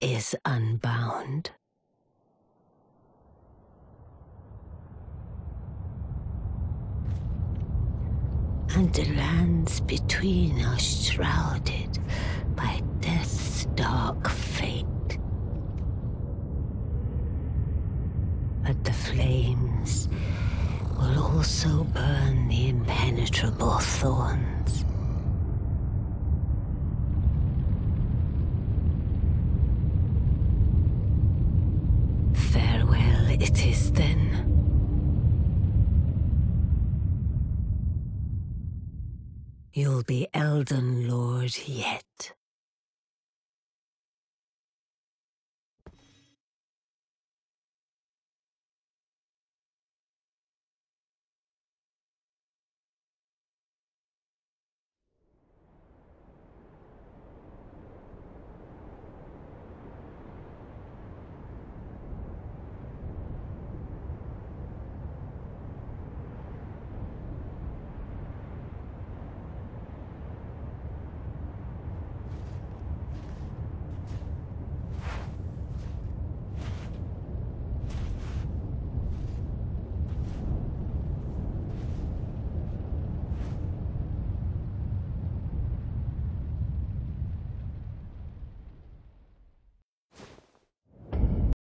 is unbound. And the lands between are shrouded by death's dark fate. But the flames will also burn the impenetrable thorns. It is then. You'll be Elden Lord yet.